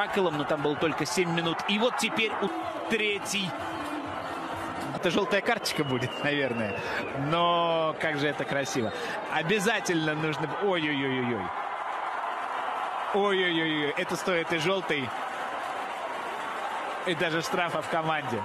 факелом, но там было только 7 минут. И вот теперь у третий. Это желтая карточка будет, наверное. Но как же это красиво. Обязательно нужно... Ой, ой, ой, ой, ой, ой, ой, ой, Это стоит и желтый, и даже штрафа в команде.